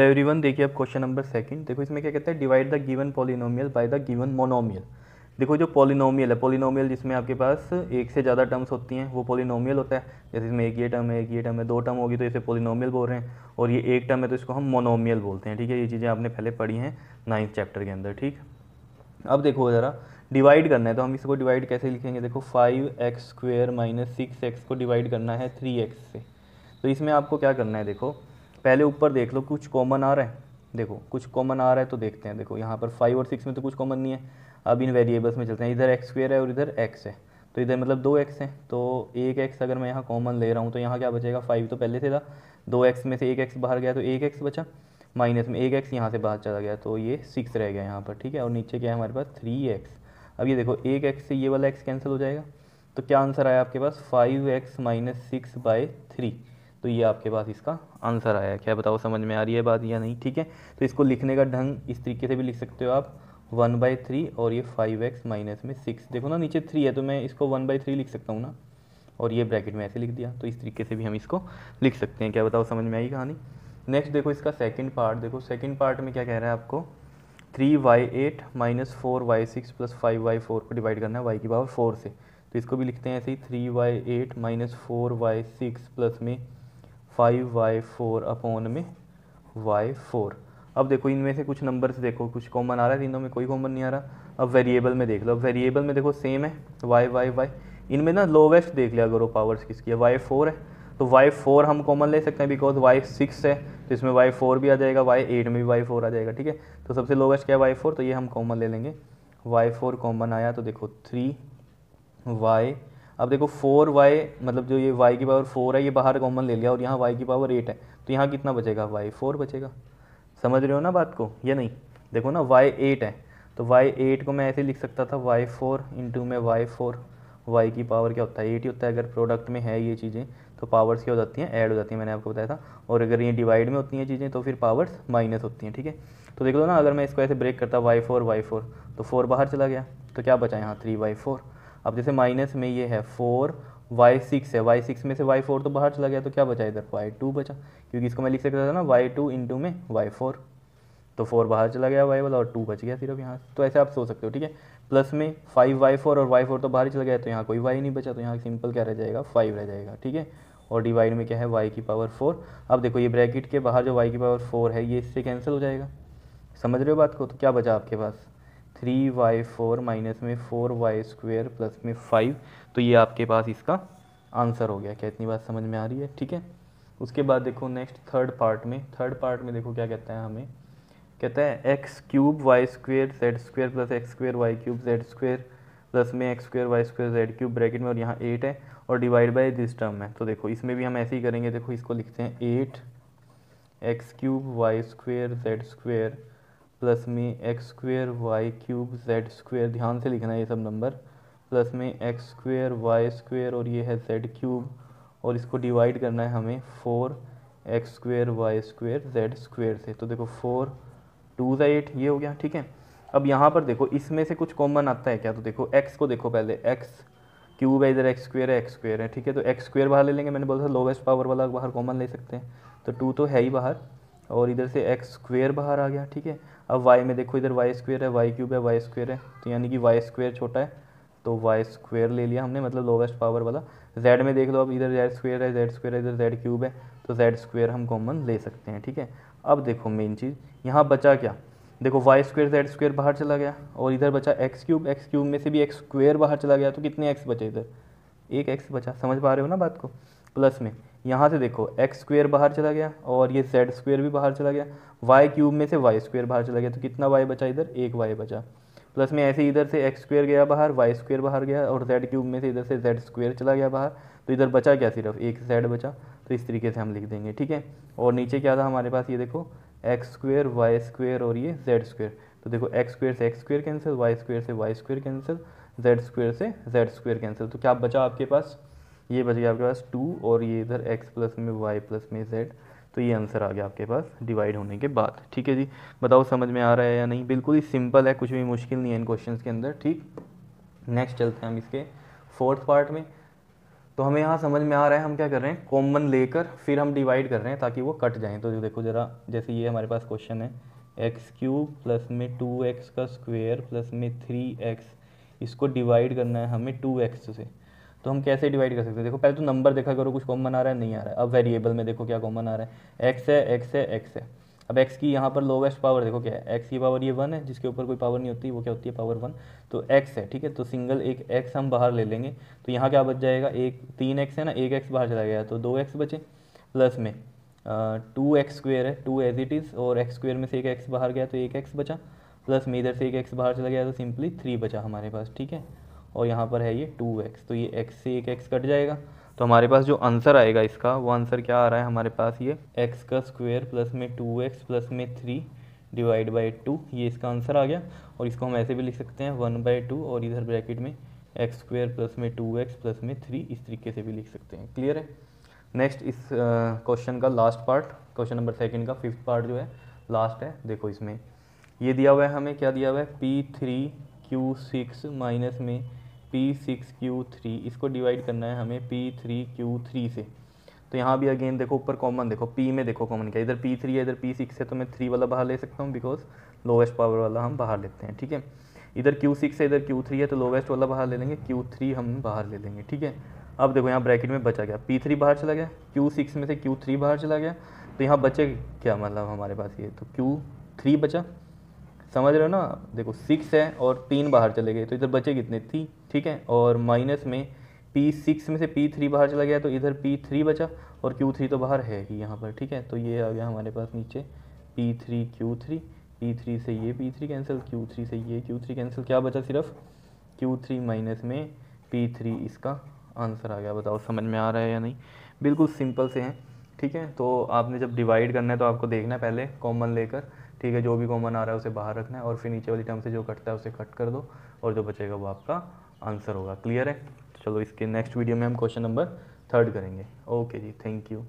तो एवरीवन देखिए अब क्वेश्चन नंबर सेकंड देखो, इसमें क्या कहता है? Divide the given polynomial by the given monomial देखो, जो पॉलिनोमियल है पॉलिनोमियल जिसमें आपके पास एक से ज़्यादा टर्म्स होती हैं, वो पॉलिनोमियल होता है। जैसे इसमें एक ये टर्म है, एक ये टर्म है, दो टर्म होगी तो इसे पॉलिनोमियल बोल रहे हैं। और ये एक टर्म है तो इसको हम मोनोमियल बोलते हैं, ठीक है? ये चीज़ें आपने पहले पढ़ी हैं नाइन्थ चैप्टर के अंदर, ठीक? अब देखो ज़रा डिवाइड करना है तो हम इसको डिवाइड कैसे लिखेंगे? देखो five x square minus six x को डिवाइड करना है थ्री एक्स से। तो इसमें आपको क्या करना है, देखो पहले ऊपर देख लो, कुछ कॉमन आ रहा है। देखो, कुछ कॉमन आ रहा है तो देखते हैं। देखो, यहाँ पर फाइव और सिक्स में तो कुछ कॉमन नहीं है। अब इन वेरिएबल्स में चलते हैं। इधर एक्स स्क्वेयर है और इधर एक्स है। तो इधर मतलब दो एक्स हैं। तो एक एक्स अगर मैं यहाँ कॉमन ले रहा हूँ तो यहाँ क्या बचेगा? फाइव तो पहले से था। दो एक्स में से एक एक्स बाहर गया तो एक एक्स बचा। माइनस में एक एक्स यहाँ से बाहर चला गया तो ये सिक्स रह गया यहाँ पर, ठीक है? और नीचे क्या है हमारे पास? थ्री एक्स अब ये देखो, एक एक्स से ये वाला एक्स कैंसिल हो जाएगा। तो क्या आंसर आया आपके पास? Five x minus six by three तो ये आपके पास इसका आंसर आया क्या बताओ, समझ में आ रही है बात या नहीं? ठीक है? तो इसको लिखने का ढंग इस तरीके से भी लिख सकते हो आप। वन बाई थ्री और ये फाइव एक्स माइनस में सिक्स। देखो ना, नीचे थ्री है तो मैं इसको वन बाई थ्री लिख सकता हूँ ना? और ये ब्रैकेट में ऐसे लिख दिया तो इस तरीके से भी हम इसको लिख सकते हैं। क्या बताओ, समझ में आई कहानी? नेक्स्ट देखो इसका सेकंड पार्ट। देखो, सेकंड पार्ट में क्या कह रहा है आपको? Three y eight minus four y six plus five y four को डिवाइड करना है वाई की पावर फोर से। तो इसको भी लिखते हैं ऐसे ही, three y eight minus four y six plus में फाइव वाई फोर अपॉन में वाई फोर अब देखो, इनमें से कुछ नंबर्स देखो, कुछ कॉमन आ रहा है तीनों में कोई कॉमन नहीं आ रहा। अब वेरिएबल में देख लो, अब वेरिएबल में देखो सेम है वाई वाई वाई इनमें ना लोवेस्ट देख लिया करो पावर्स किसकी है? वाई फोर है। तो वाई फोर हम कॉमन ले सकते हैं बिकॉज़ वाई सिक्स है तो इसमें वाई फोर भी आ जाएगा वाई एट में भी वाई फोर आ जाएगा, ठीक है? तो सबसे लोवेस्ट क्या है वाई फोर तो ये हम कॉमन ले लेंगे। वाई फोर कॉमन आया तो देखो थ्री वाई अब देखो फोर वाई मतलब जो ये वाई की पावर फोर है, ये बाहर कॉमन ले लिया और यहाँ वाई की पावर एट है तो यहाँ कितना बचेगा? वाई फोर बचेगा। समझ रहे हो ना बात को? या नहीं? देखो ना वाई एट है। तो वाई एट को मैं ऐसे लिख सकता था वाई फोर इंटू में वाई फोर वाई की पावर क्या होता है? एट ही होता है। अगर प्रोडक्ट में है ये चीज़ें तो पावर्स क्या हो जाती हैं? ऐड हो जाती हैं, मैंने आपको बताया था। और अगर ये डिवाइड में होती हैं चीज़ें तो फिर पावर्स माइनस होती हैं, ठीक है? थीके? तो देख ना, अगर मैं इसको ऐसे ब्रेक करता वाई फोर वाई फोर तो फोर बाहर चला गया। तो क्या बचा यहाँ? थ्री वाई फोर अब जैसे माइनस में ये है फोर वाई सिक्स है। वाई सिक्स में से वाई फोर तो बाहर चला गया तो क्या बचा इधर? वाई टू बचा। क्योंकि इसको मैं लिख सकता था ना वाई टू इंटू में वाई फोर तो फोर बाहर चला गया वाई वाला और टू बच गया सिर्फ़ यहाँ। तो ऐसे आप सोच सकते हो, ठीक है? प्लस में फाइव वाई फोर और वाई फोर तो बाहर चला गया तो यहाँ कोई वाई नहीं बचा तो यहाँ सिंपल क्या रह जाएगा? फाइव रह जाएगा, ठीक है? और डिवाइड में क्या है? वाई की पावर फोर अब देखो, ये ब्रैकेट के बाहर जो वाई की पावर फोर है, ये इससे कैंसिल हो जाएगा। समझ रहे हो बात को? तो क्या बचा आपके पास? थ्री वाई फोर माइनस में फोर वाई स्क्वेयर प्लस में फाइव तो ये आपके पास इसका आंसर हो गया। क्या इतनी बात समझ में आ रही है? ठीक है? उसके बाद देखो नेक्स्ट थर्ड पार्ट में थर्ड पार्ट में देखो क्या कहता है हमें। कहता है x cube y square z square plus x square y cube z square plus में x square y square z cube bracket में, और यहाँ एट है, और डिवाइड बाई दिस टर्म है। तो देखो, इसमें भी हम ऐसे ही करेंगे, देखो इसको लिखते हैं eight x cube y square z square plus में x square y cube z square, ध्यान से लिखना है ये सब नंबर, प्लस में एक्स स्क्वेयर वाई स्क्वेयर और ये है जेड क्यूब, और इसको डिवाइड करना है हमें four x square y square z square से। तो देखो फोर टू ज़ा एट ये हो गया, ठीक है? अब यहाँ पर देखो, इसमें से कुछ कॉमन आता है क्या? तो देखो, एक्स को देखो पहले, एक्स क्यूब है इधर, एक्स स्क्वेयर है, एक्स स्क्वेयर है, ठीक है? तो एक्स स्क्वेयर बाहर ले लेंगे, मैंने बोला था लोवेस्ट पावर वाला बाहर कॉमन ले सकते हैं। तो टू तो है ही बाहर, और इधर से एक्स स्क्वेयर बाहर आ गया, ठीक है? अब वाई में देखो, इधर वाई स्क्वेयर है वाई क्यूब है वाई स्क्वेयर है तो यानी कि वाई स्क्वेयर छोटा है तो वाई स्क्वेयर ले लिया हमने मतलब लोवेस्ट पावर वाला। जेड में देख लो, अब इधर जेड स्क्वेयर है जेड स्क्वेयर है, इधर जेड क्यूब है तो जेड स्क्वेयर हम कॉमन ले सकते हैं, ठीक है? अब देखो मेन चीज़, यहाँ बचा क्या? देखो वाई स्क्वेयर जेड स्क्वेयर बाहर चला गया, और इधर बचा एक्स क्यूब एक्स क्यूब में से भी एक्स स्क्वेयर बाहर चला गया तो कितने एक्स बचे इधर? एक एक्स बचा, समझ पा रहे हो ना बात को? प्लस में। यहाँ से देखो एक्स स्क्वेयर बाहर चला गया और ये जेड स्क्वेयर भी बाहर चला गया। वाई क्यूब में से वाई स्क्वेयर बाहर चला गया। तो कितना वाई बचा इधर? एक वाई बचा। प्लस में ऐसे इधर से एक्स स्क्वेयर गया बाहर वाई स्क्वेयर बाहर गया और जेड क्यूब में से इधर से जेड स्क्वेयर चला गया बाहर। तो इधर बचा क्या सिर्फ़? एक जेड बचा। तो इस तरीके से हम लिख देंगे, ठीक है? और नीचे क्या था हमारे पास? ये देखो एक्स स्क्वेयर वाई स्क्वेयर और ये जेड स्क्वेयर तो देखो एक्स स्क्वेयर से x square cancel y square से y square cancel z square से जेड स्क्वेयर कैंसिल तो क्या बचा आपके पास? ये बच गया आपके पास टू और ये इधर एक्स प्लस में वाई प्लस में जेड तो ये आंसर आ गया आपके पास डिवाइड होने के बाद। ठीक है जी? बताओ समझ में आ रहा है या नहीं? बिल्कुल ही सिंपल है, कुछ भी मुश्किल नहीं है इन क्वेश्चन के अंदर। ठीक? नेक्स्ट चलते हैं हम इसके फोर्थ पार्ट में। तो हमें यहाँ समझ में आ रहा है हम क्या कर रहे हैं? कॉमन लेकर फिर हम डिवाइड कर रहे हैं ताकि वो कट जाएँ। तो देखो ज़रा, जैसे ये हमारे पास क्वेश्चन है। एक्स क्यूब प्लस में टू एक्स का स्क्वेयर प्लस में थ्री एक्स इसको डिवाइड करना है हमें टू एक्स से। तो हम कैसे डिवाइड कर सकते हैं? देखो, पहले तो नंबर देखा करो, कुछ कॉमन आ रहा है, नहीं आ रहा है। अब वेरिएबल में देखो क्या कॉमन आ रहा है। एक्स है एक्स है एक्स है। अब एक्स की यहाँ पर लोवेस्ट पावर देखो क्या है। एक्स की पावर ये वन है, जिसके ऊपर कोई पावर नहीं होती, वो क्या होती है? पावर वन तो एक्स है, ठीक है? तो सिंगल एक एक्स हम बाहर ले लेंगे। तो यहाँ क्या बच जाएगा? एक, तीन एक्स है ना, एक एक्स बाहर चला गया। तो दो एक्स बचे प्लस में। टू एक्स स्क्वेयर है टू एज इट इज़ और एक्स स्क्वेयर में से एक एक्स बाहर गया तो एक एक्स बचा। प्लस में इधर से एक एक्स बाहर चला गया तो सिंपली थ्री बचा हमारे पास, ठीक है? और यहाँ पर है ये टू एक्स तो ये एक्स से एक एक्स कट जाएगा। तो हमारे पास जो आंसर आएगा इसका वो आंसर क्या आ रहा है हमारे पास ये एक्स का स्क्वेयर प्लस में टू एक्स प्लस में थ्री डिवाइड बाई टू ये इसका आंसर आ गया। और इसको हम ऐसे भी लिख सकते हैं वन बाई टू और इधर ब्रैकेट में एक्स स्क्वेयर प्लस में टू एक्स प्लस में थ्री इस तरीके से भी लिख सकते हैं। क्लियर है? नेक्स्ट इस क्वेश्चन uh, का last part question number second का फिफ्थ पार्ट जो है लास्ट है। देखो इसमें ये दिया हुआ है हमें क्या दिया हुआ है? P three q six minus में पी सिक्स क्यू थ्री इसको डिवाइड करना है हमें पी थ्री क्यू थ्री से। तो यहाँ भी अगेन देखो, ऊपर कॉमन देखो पी में देखो कॉमन क्या, इधर पी थ्री है, इधर पी सिक्स है तो मैं थ्री वाला बाहर ले सकता हूँ बिकॉज़ लोवेस्ट पावर वाला हम बाहर लेते हैं, ठीक है? इधर क्यू सिक्स है, इधर क्यू थ्री है तो लोवेस्ट वाला बाहर ले लेंगे क्यू थ्री हम बाहर ले लेंगे, ठीक है? अब देखो यहाँ ब्रैकेट में बचा गया पी थ्री बाहर चला गया क्यू सिक्स में से क्यू थ्री बाहर चला गया तो यहाँ बचे क्या मतलब हमारे पास ये? तो क्यू थ्री बचा। समझ रहे हो ना? देखो सिक्स है और तीन बाहर चले गए तो इधर बचे कितने थी, ठीक है? और माइनस में पी सिक्स में से पी थ्री बाहर चला गया तो इधर पी थ्री बचा और क्यू थ्री तो बाहर है ही यहाँ पर, ठीक है? तो ये आ गया हमारे पास नीचे p three q three p three से ये p three cancel q three से ये क्यू थ्री कैंसिल क्या बचा सिर्फ़? क्यू थ्री माइनस में पी थ्री इसका आंसर आ गया। बताओ, समझ में आ रहा है या नहीं? बिल्कुल सिंपल से हैं, ठीक है? तो आपने जब डिवाइड करना है तो आपको देखना है पहले कॉमन लेकर। ठीक है, जो भी कॉमन आ रहा है उसे बाहर रखना है और फिर नीचे वाली टर्म से जो कटता है उसे कट कर दो और जो बचेगा वो आपका आंसर होगा। क्लियर है? चलो इसके नेक्स्ट वीडियो में हम क्वेश्चन नंबर थर्ड करेंगे। ओके जी थैंक यू